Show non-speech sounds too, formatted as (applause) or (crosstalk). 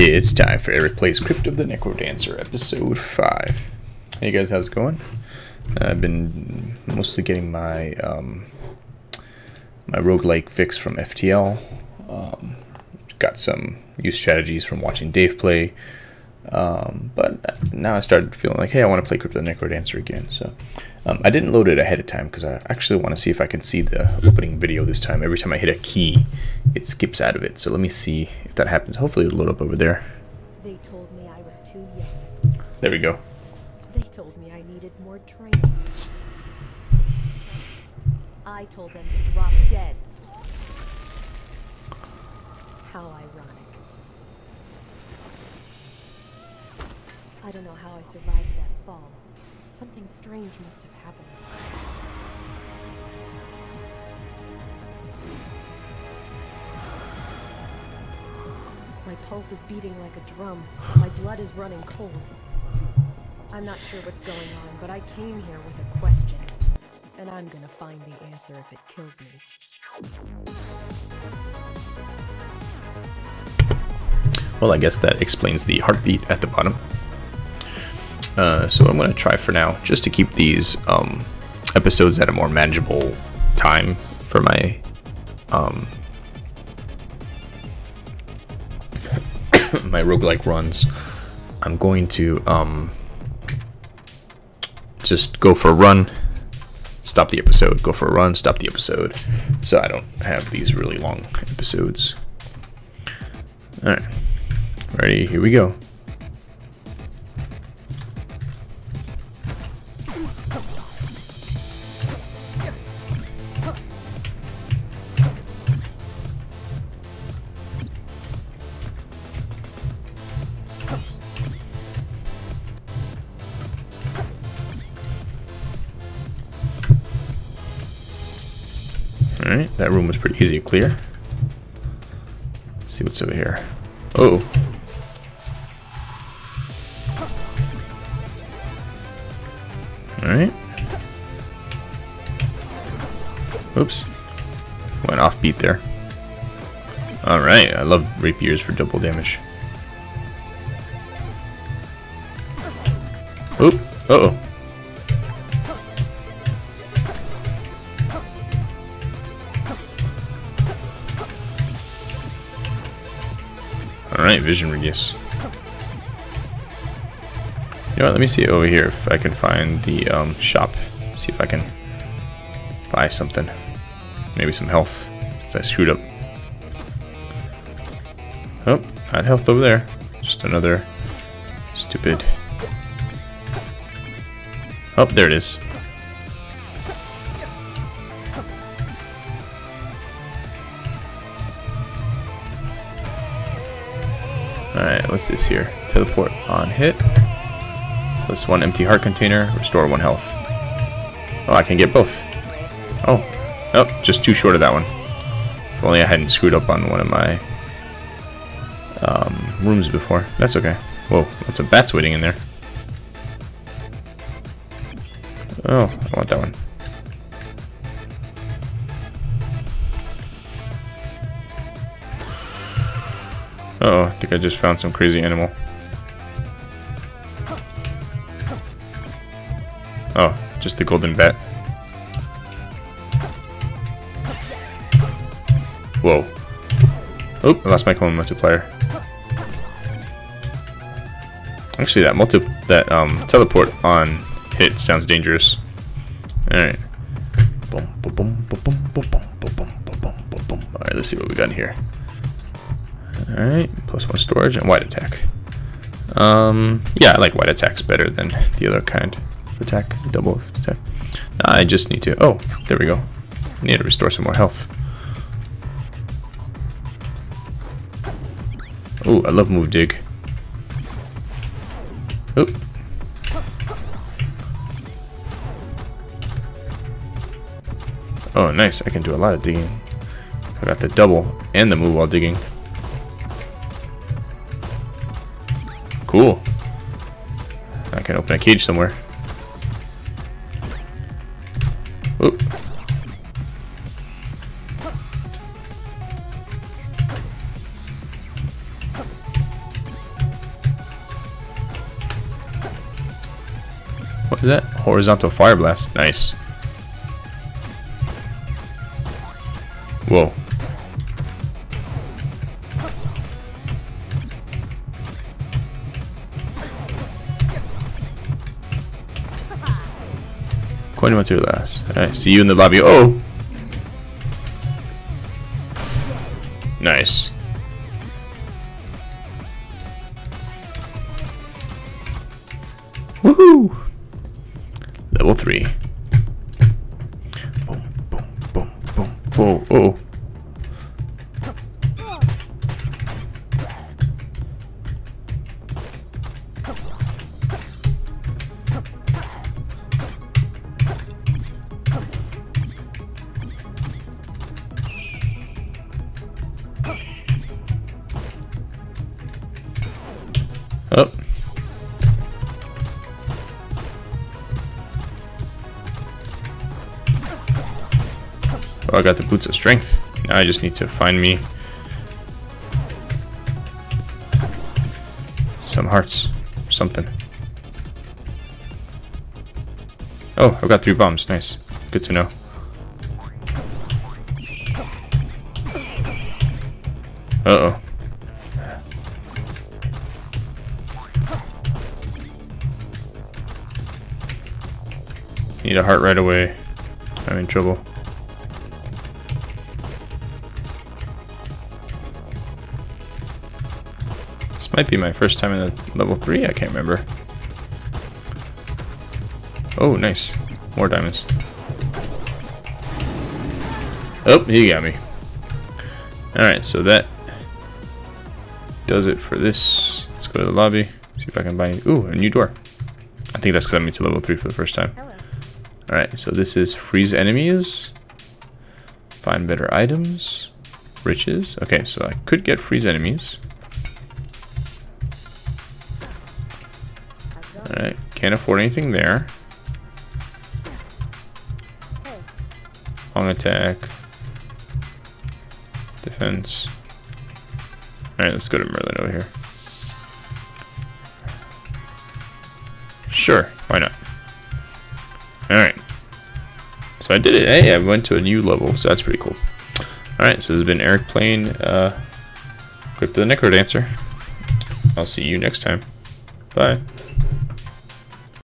It's time for Eric Plays Crypt of the Necrodancer, episode 5. Hey guys, how's it going? I've been mostly getting my um, my roguelike fix from FTL. Um, got some use strategies from watching Dave play. Um, but now I started feeling like, hey, I want to play Crypt of the Necrodancer again. So um, I didn't load it ahead of time because I actually want to see if I can see the opening video this time. Every time I hit a key, it skips out of it. So let me see if that happens. Hopefully it'll load up over there. They told me I was too young. There we go. They told me I needed more training. I told them to drop dead. How ironic. I don't know how I survived that fall. Something strange must have happened. My pulse is beating like a drum. My blood is running cold. I'm not sure what's going on, but I came here with a question. And I'm gonna find the answer if it kills me. Well, I guess that explains the heartbeat at the bottom. Uh, so I'm going to try for now, just to keep these um, episodes at a more manageable time for my um, (coughs) my roguelike runs. I'm going to um, just go for a run, stop the episode, go for a run, stop the episode, so I don't have these really long episodes. All right. Ready? Here we go. Alright, that room was pretty easy to clear. Let's see what's over here. Oh. Alright. Oops. Went off beat there. Alright, I love rapiers for double damage. Oop. Uh oh. Alright, vision radius. You know what, let me see over here if I can find the um, shop. See if I can buy something. Maybe some health, since I screwed up. Oh, had health over there. Just another stupid... Oh, there it is. Alright, what's this here? Teleport on hit. Plus one empty heart container, restore one health. Oh, I can get both. Oh, nope, just too short of that one. If only I hadn't screwed up on one of my um, rooms before. That's okay. Whoa, lots of bats waiting in there. Oh, I want that one. Uh oh, I think I just found some crazy animal. Oh, just the golden bat. Whoa. Oh, I lost my coin multiplier. Actually, that multi that um teleport on hit sounds dangerous. All right. All right, let's see what we got here. Alright, plus one storage and wide attack. Um, yeah, I like wide attacks better than the other kind of attack, double attack. I just need to, oh, there we go. I need to restore some more health. Oh, I love move dig. Oh. Oh, nice. I can do a lot of digging. I got the double and the move while digging. Cool. I can open a cage somewhere. Oop. What is that? Horizontal fire blast. Nice. Whoa. Quite much your last. Alright, see you in the lobby. Oh! Nice. Woohoo! Level 3. Boom, boom, boom, boom. Whoa, oh. Up. Oh, I got the boots of strength. Now I just need to find me some hearts, something. Oh, I've got three bombs. Nice. Good to know. Uh-oh. Need a heart right away. I'm in trouble. Might be my first time in the level 3, I can't remember. Oh, nice. More diamonds. Oh, he got me. Alright, so that does it for this. Let's go to the lobby. See if I can buy... Ooh, a new door. I think that's because I'm into level 3 for the first time. Alright, so this is freeze enemies. Find better items. Riches. Okay, so I could get freeze enemies. Alright, can't afford anything there. Long attack. Defense. Alright, let's go to Merlin over here. Sure, why not? Alright. So I did it. Hey, I went to a new level, so that's pretty cool. Alright, so this has been Eric playing uh, Crypt of the Necrodancer. I'll see you next time. Bye.